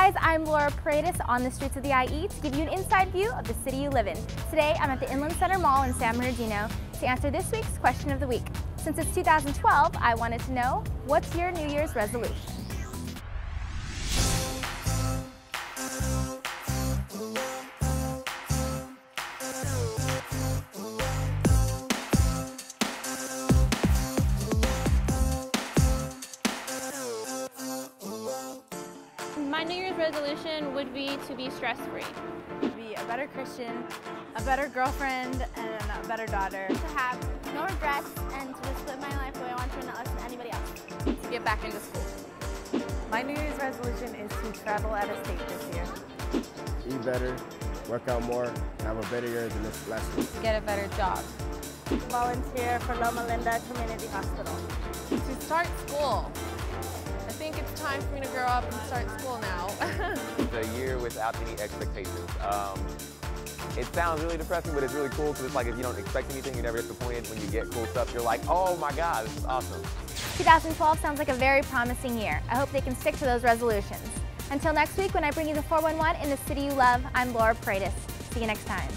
guys, I'm Laura Paredes on the streets of the IE to give you an inside view of the city you live in. Today, I'm at the Inland Center Mall in San Bernardino to answer this week's question of the week. Since it's 2012, I wanted to know, what's your New Year's resolution? My New Year's resolution would be to be stress-free. To be a better Christian, a better girlfriend, and a better daughter. To have no regrets and to just live my life the way I want to and not listen to anybody else. To get back into school. My New Year's resolution is to travel out of state this year. eat better, work out more, have a better year than this last week. Get a better job. Volunteer for Loma Linda Community Hospital. to start school. I think it's time for me to grow up and start school now. It's a year without any expectations. Um, it sounds really depressing, but it's really cool because it's like if you don't expect anything, you're never disappointed. When you get cool stuff, you're like, oh my God, this is awesome. 2012 sounds like a very promising year. I hope they can stick to those resolutions. Until next week when I bring you the 411 in the city you love, I'm Laura Paredes. See you next time.